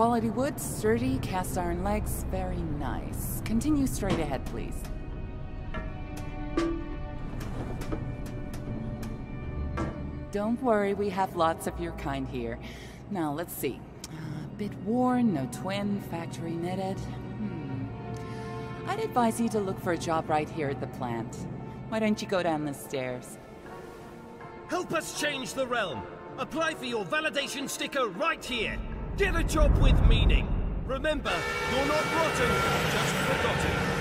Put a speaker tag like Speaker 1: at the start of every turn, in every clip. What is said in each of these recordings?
Speaker 1: quality wood, sturdy, cast iron legs, very nice. Continue straight ahead, please. Don't worry, we have lots of your kind here. Now, let's see. A bit worn, no twin, factory knitted. Hmm. I'd advise you to look for a job right here at the plant. Why don't you go down the stairs?
Speaker 2: Help us change the realm. Apply for your validation sticker right here. Get a job with meaning. Remember, you're not rotten, just forgotten.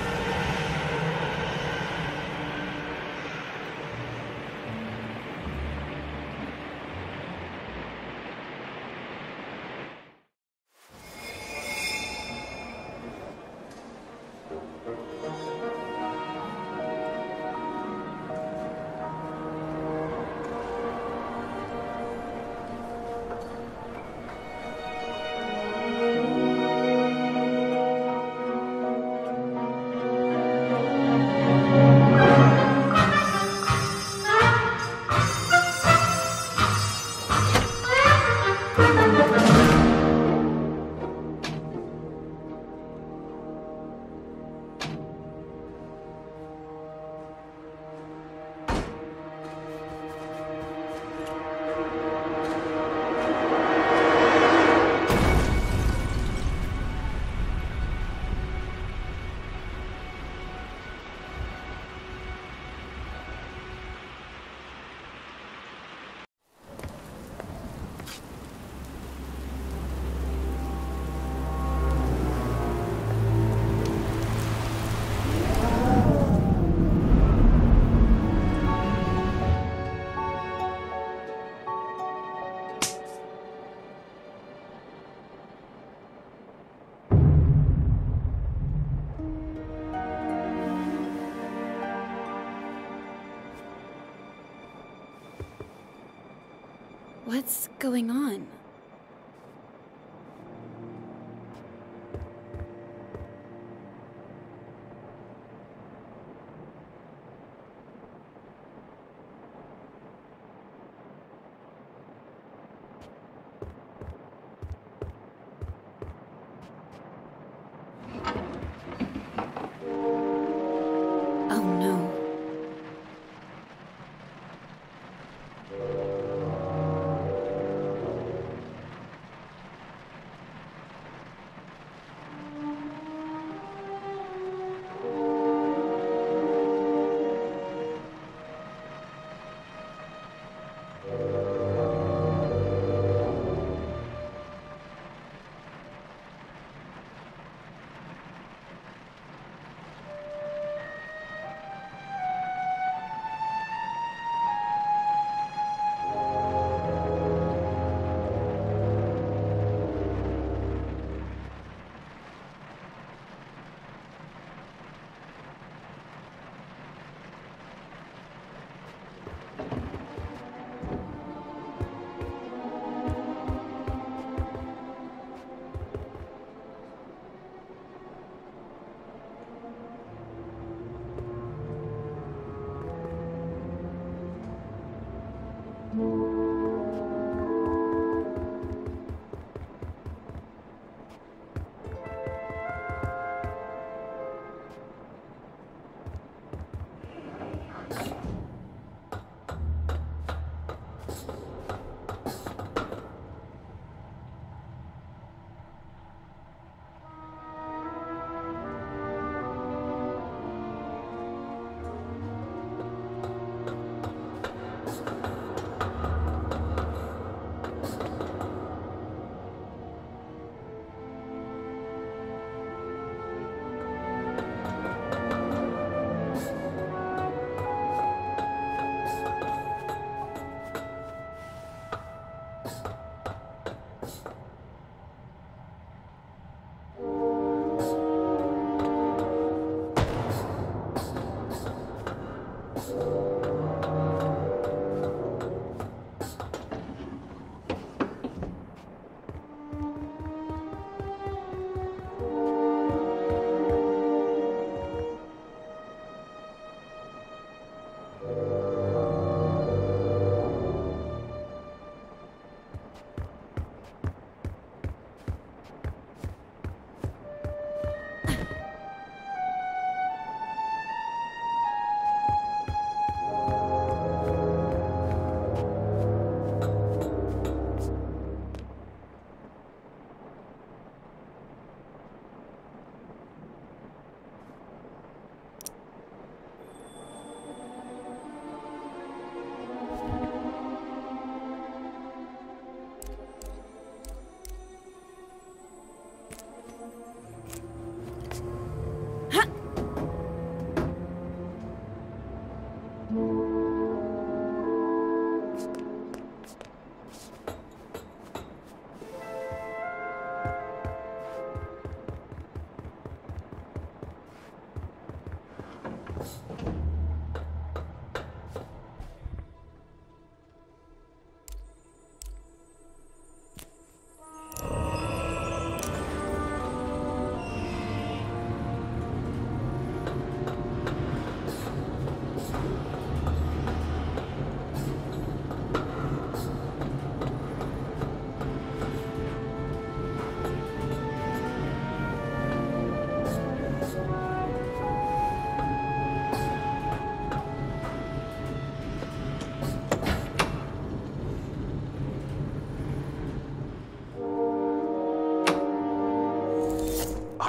Speaker 3: What's going on?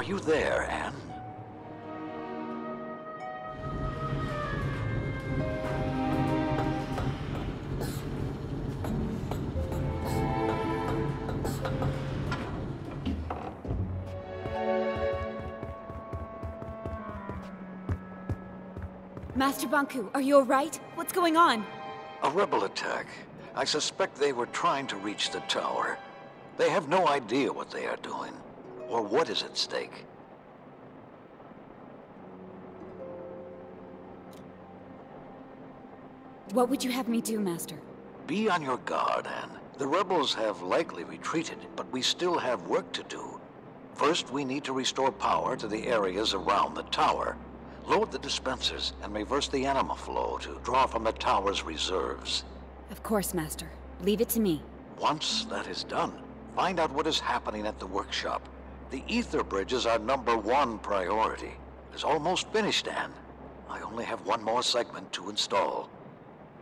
Speaker 4: you there, Anne?
Speaker 3: Master Bonku, are you alright? What's going on?
Speaker 4: A rebel attack. I suspect they were trying to reach the tower. They have no idea what they are doing, or what is at stake.
Speaker 3: What would you have me do, Master?
Speaker 4: Be on your guard, Anne. The rebels have likely retreated, but we still have work to do. First, we need to restore power to the areas around the tower. Load the dispensers and reverse the anima flow to draw from the tower's reserves.
Speaker 3: Of course, Master. Leave it to me.
Speaker 4: Once that is done, find out what is happening at the workshop. The ether bridge is our number one priority. It's almost finished, Anne. I only have one more segment to install.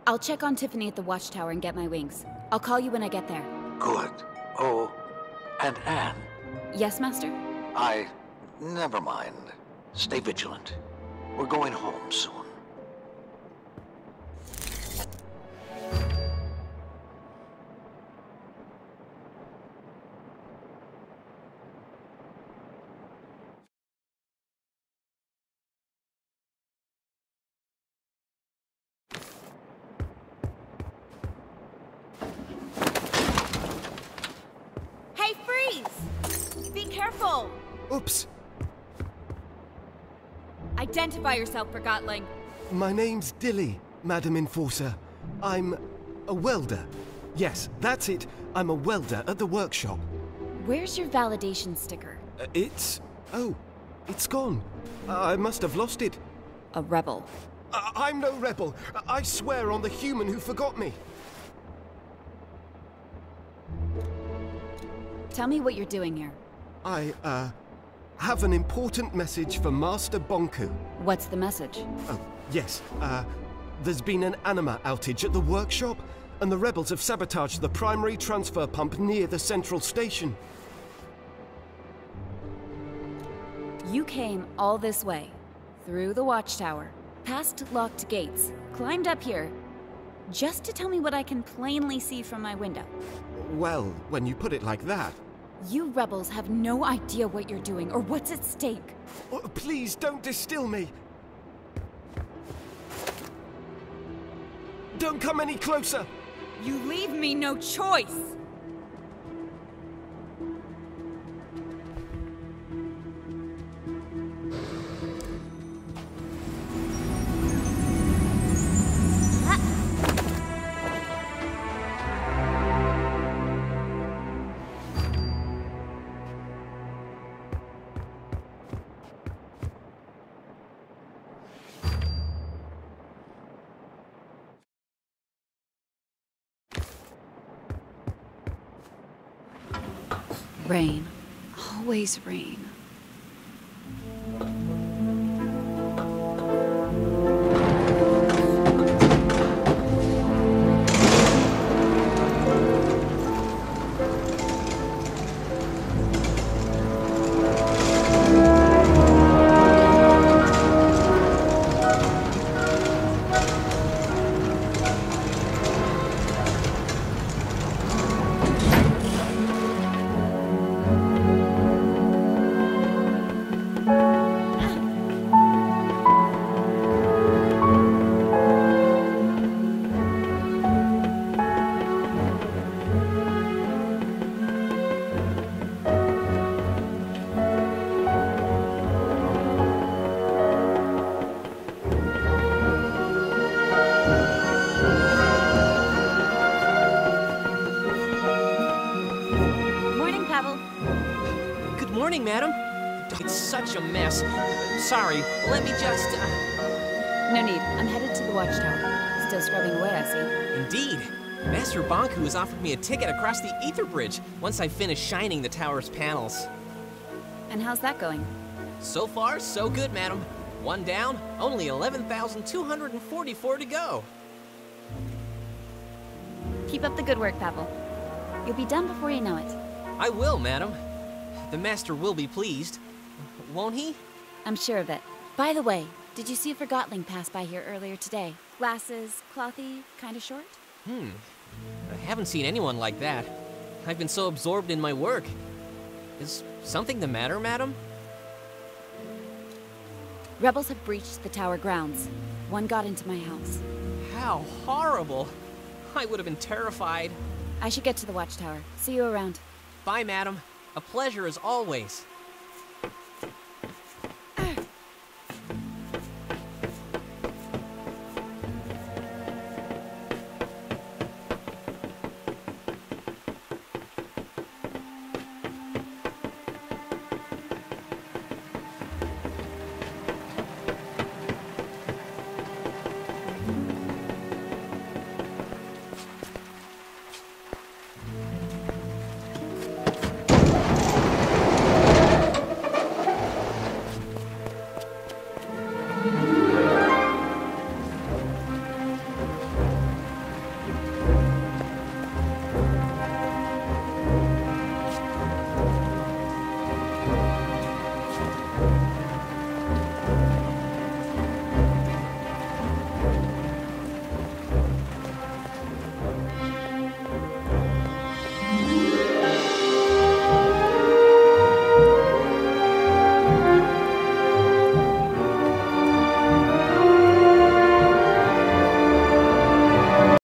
Speaker 3: I'll check on Tiffany at the watchtower and get my wings. I'll call you when I get there.
Speaker 4: Good. Oh, and Anne,
Speaker 3: Yes, Master?
Speaker 4: I... never mind. Stay vigilant. We're going home soon.
Speaker 3: Identify yourself, Forgotling.
Speaker 2: My name's Dilly, Madam Enforcer. I'm a welder. Yes, that's it. I'm a welder at the workshop.
Speaker 3: Where's your validation sticker?
Speaker 2: Uh, it's... oh, it's gone. I must have lost it.
Speaker 3: A rebel.
Speaker 2: I- I'm no rebel. I swear on the human who forgot me.
Speaker 3: Tell me what you're doing here.
Speaker 2: I, uh, have an important message for Master Bonku.
Speaker 3: What's the message?
Speaker 2: Oh, yes, uh, there's been an anima outage at the workshop, and the rebels have sabotaged the primary transfer pump near the central station.
Speaker 3: You came all this way, through the watchtower, past locked gates, climbed up here, just to tell me what I can plainly see from my window.
Speaker 2: Well, when you put it like that.
Speaker 3: You rebels have no idea what you're doing or what's at stake.
Speaker 2: Oh, please don't distill me. Don't come any closer.
Speaker 3: You leave me no choice! Rain. Always rain.
Speaker 5: Such a mess. Sorry, let me just. Uh...
Speaker 3: No need. I'm headed to the watchtower. Still scrubbing away, I see.
Speaker 5: Indeed. Master Bonku has offered me a ticket across the Ether Bridge once I finish shining the tower's panels.
Speaker 3: And how's that going?
Speaker 5: So far, so good, madam. One down, only 11,244 to go.
Speaker 3: Keep up the good work, Pavel. You'll be done before you know it.
Speaker 5: I will, madam. The master will be pleased. Won't he?
Speaker 3: I'm sure of it. By the way, did you see a Forgotling pass by here earlier today? Glasses, clothy, kinda short?
Speaker 5: Hmm. I haven't seen anyone like that. I've been so absorbed in my work. Is something the matter, madam?
Speaker 3: Rebels have breached the tower grounds. One got into my house.
Speaker 5: How horrible! I would have been terrified.
Speaker 3: I should get to the watchtower. See you around.
Speaker 5: Bye, madam. A pleasure as always.